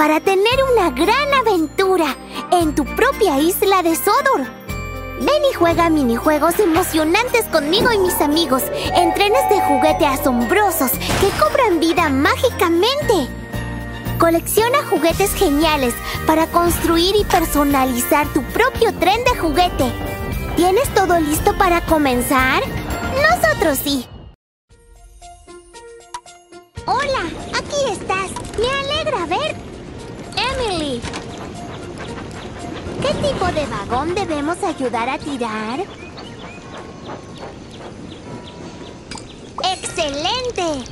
para tener una gran aventura en tu propia isla de Sodor. Ven y juega minijuegos emocionantes conmigo y mis amigos en trenes de juguete asombrosos que cobran vida mágicamente. Colecciona juguetes geniales para construir y personalizar tu propio tren de juguete. ¿Tienes todo listo para comenzar? Nosotros sí. Hola, aquí estás. Me alegra ver. ¿Qué tipo de vagón debemos ayudar a tirar? ¡Excelente!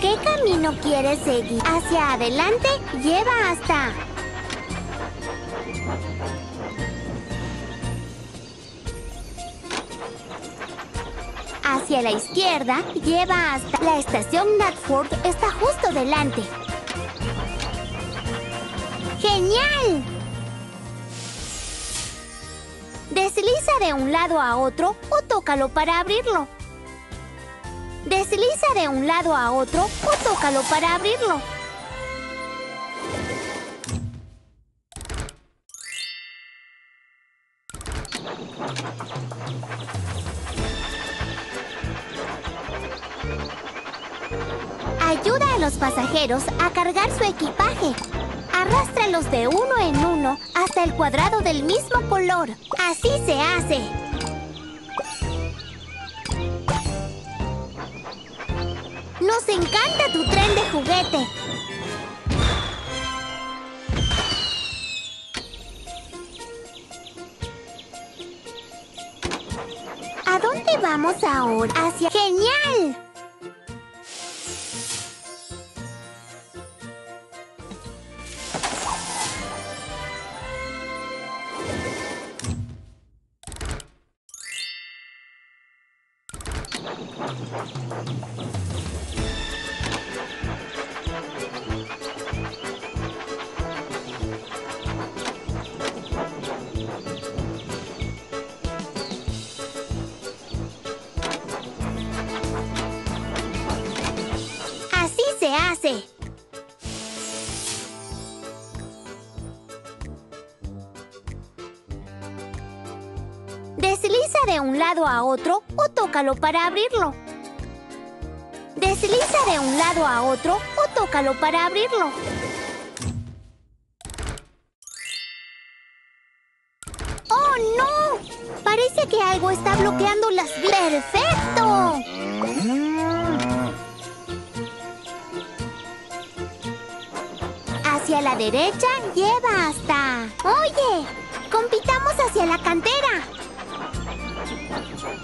¿Qué camino quieres seguir? Hacia adelante, lleva hasta... Hacia la izquierda, lleva hasta... La estación Natford está justo delante. ¡Genial! Desliza de un lado a otro o tócalo para abrirlo. Desliza de un lado a otro o tócalo para abrirlo. Pasajeros a cargar su equipaje. Arrástralos de uno en uno hasta el cuadrado del mismo color. Así se hace. ¡Nos encanta tu tren de juguete! ¿A dónde vamos ahora? ¡Hacia... Así se hace. De un lado a otro o tócalo para abrirlo. Desliza de un lado a otro o tócalo para abrirlo. ¡Oh, no! Parece que algo está bloqueando las... ¡Perfecto! Hacia la derecha lleva hasta... ¡Oye! ¡Compitamos hacia la cantera! Hacia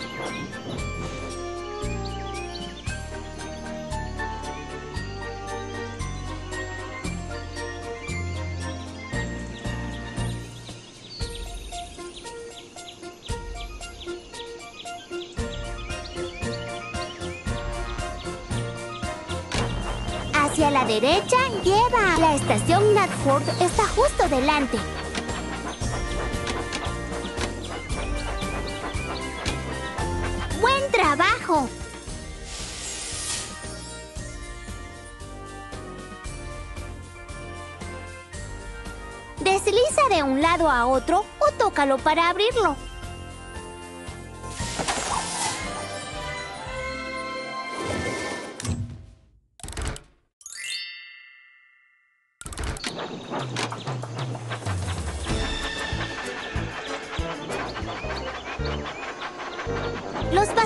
la derecha lleva... La estación Natford está justo delante. ¡Buen trabajo! Desliza de un lado a otro o tócalo para abrirlo.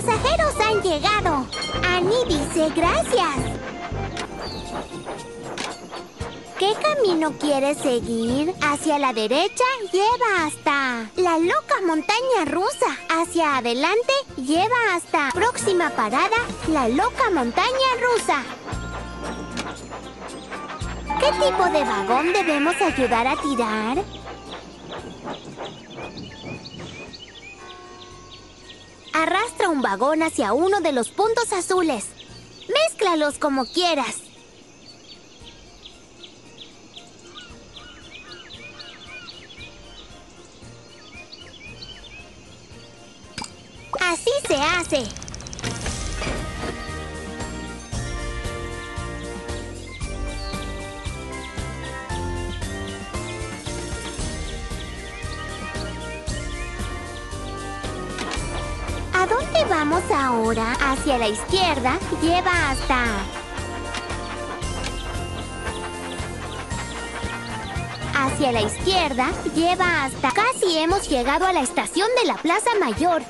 Pasajeros han llegado. Annie dice gracias. ¿Qué camino quieres seguir? Hacia la derecha lleva hasta la loca montaña rusa. Hacia adelante lleva hasta próxima parada, la loca montaña rusa. ¿Qué tipo de vagón debemos ayudar a tirar? Arrastra un vagón hacia uno de los puntos azules. Mézclalos como quieras. Así se hace. Vamos ahora hacia la izquierda, lleva hasta... Hacia la izquierda, lleva hasta... Casi hemos llegado a la estación de la Plaza Mayor.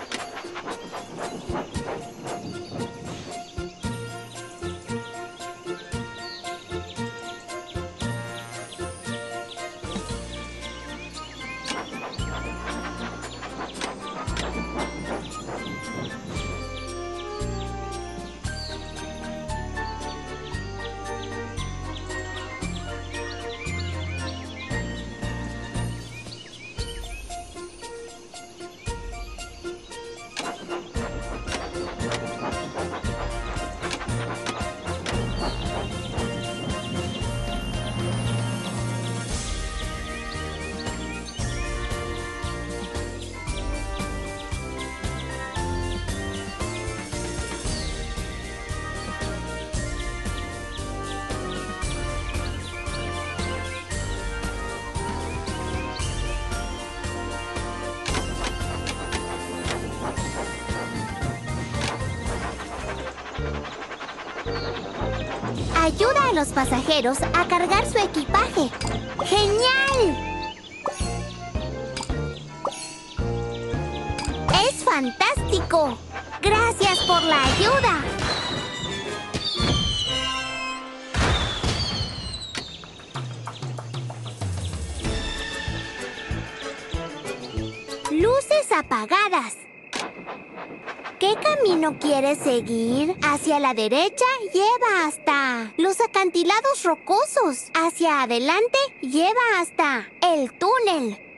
Ayuda a los pasajeros a cargar su equipaje. ¡Genial! ¡Es fantástico! ¡Gracias por la ayuda! Luces apagadas. ¿Qué camino quieres seguir? Hacia la derecha lleva hasta los acantilados rocosos. Hacia adelante lleva hasta el túnel.